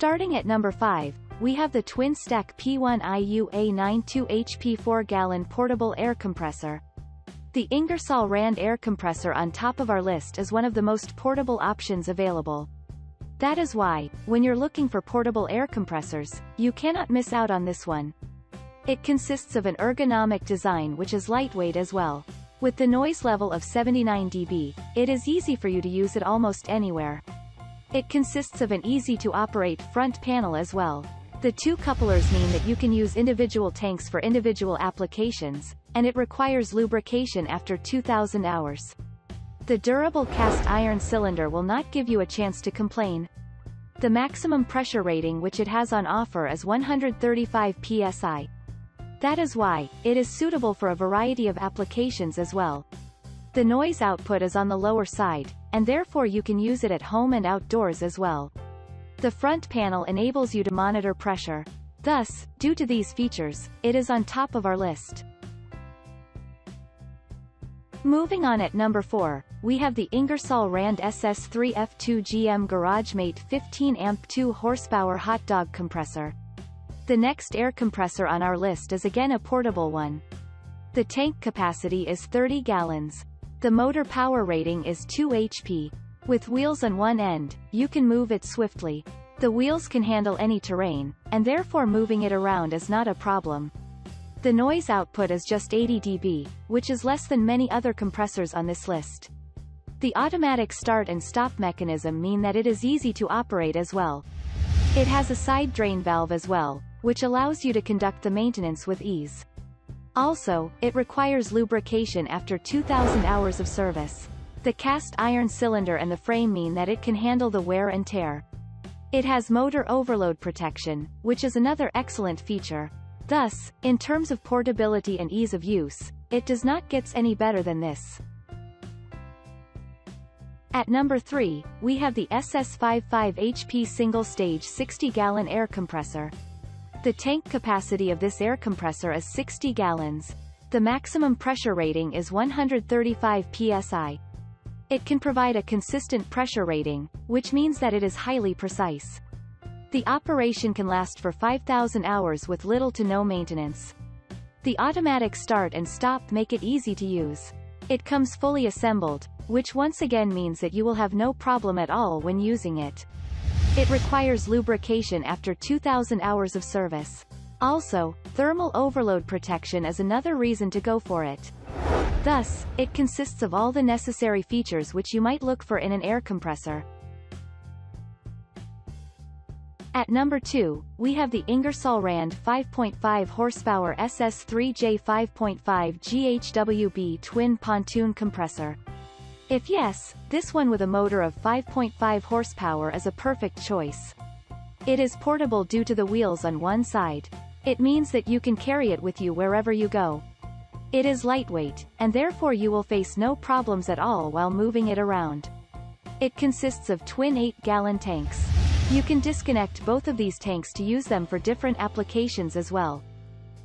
Starting at number 5, we have the Twin Stack P1IUA92 HP 4-gallon portable air compressor. The Ingersoll Rand air compressor on top of our list is one of the most portable options available. That is why, when you're looking for portable air compressors, you cannot miss out on this one. It consists of an ergonomic design which is lightweight as well. With the noise level of 79 dB, it is easy for you to use it almost anywhere. It consists of an easy-to-operate front panel as well. The two couplers mean that you can use individual tanks for individual applications, and it requires lubrication after 2000 hours. The durable cast iron cylinder will not give you a chance to complain. The maximum pressure rating which it has on offer is 135 psi. That is why, it is suitable for a variety of applications as well. The noise output is on the lower side, and therefore you can use it at home and outdoors as well. The front panel enables you to monitor pressure. Thus, due to these features, it is on top of our list. Moving on at number 4, we have the Ingersoll Rand SS3 F2 GM GarageMate 15 amp 2 horsepower hot dog compressor. The next air compressor on our list is again a portable one. The tank capacity is 30 gallons. The motor power rating is 2 HP, with wheels on one end, you can move it swiftly. The wheels can handle any terrain, and therefore moving it around is not a problem. The noise output is just 80 dB, which is less than many other compressors on this list. The automatic start and stop mechanism mean that it is easy to operate as well. It has a side drain valve as well, which allows you to conduct the maintenance with ease. Also, it requires lubrication after 2000 hours of service. The cast iron cylinder and the frame mean that it can handle the wear and tear. It has motor overload protection, which is another excellent feature. Thus, in terms of portability and ease of use, it does not get any better than this. At number 3, we have the SS55 HP single-stage 60-gallon air compressor. The tank capacity of this air compressor is 60 gallons. The maximum pressure rating is 135 psi. It can provide a consistent pressure rating, which means that it is highly precise. The operation can last for 5,000 hours with little to no maintenance. The automatic start and stop make it easy to use. It comes fully assembled, which once again means that you will have no problem at all when using it. It requires lubrication after 2,000 hours of service. Also, thermal overload protection is another reason to go for it. Thus, it consists of all the necessary features which you might look for in an air compressor. At number 2, we have the Ingersoll Rand 5.5 horsepower SS3J 5.5 GHWB twin pontoon compressor. If yes, this one with a motor of 5.5 horsepower is a perfect choice. It is portable due to the wheels on one side. It means that you can carry it with you wherever you go. It is lightweight, and therefore you will face no problems at all while moving it around. It consists of twin 8-gallon tanks. You can disconnect both of these tanks to use them for different applications as well.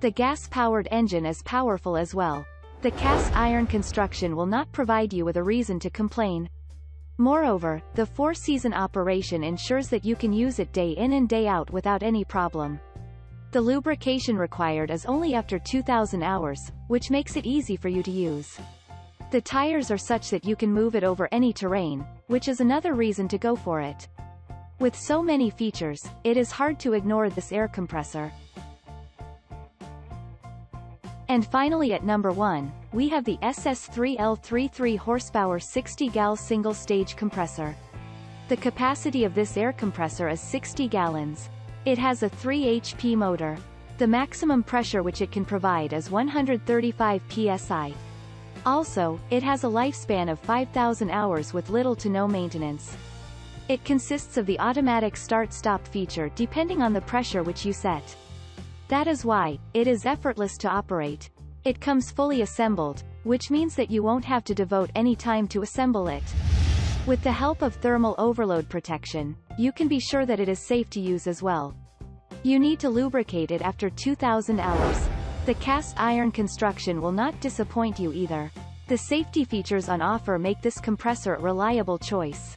The gas-powered engine is powerful as well. The cast iron construction will not provide you with a reason to complain. Moreover, the four-season operation ensures that you can use it day in and day out without any problem. The lubrication required is only after 2000 hours, which makes it easy for you to use. The tires are such that you can move it over any terrain, which is another reason to go for it. With so many features, it is hard to ignore this air compressor. And finally at number 1, we have the SS3L33 horsepower 60 gal single-stage compressor. The capacity of this air compressor is 60 gallons, it has a 3 HP motor. The maximum pressure which it can provide is 135 psi. Also, it has a lifespan of 5,000 hours with little to no maintenance. It consists of the automatic start-stop feature depending on the pressure which you set. That is why, it is effortless to operate. It comes fully assembled, which means that you won't have to devote any time to assemble it. With the help of thermal overload protection, you can be sure that it is safe to use as well. You need to lubricate it after 2000 hours. The cast iron construction will not disappoint you either. The safety features on offer make this compressor a reliable choice.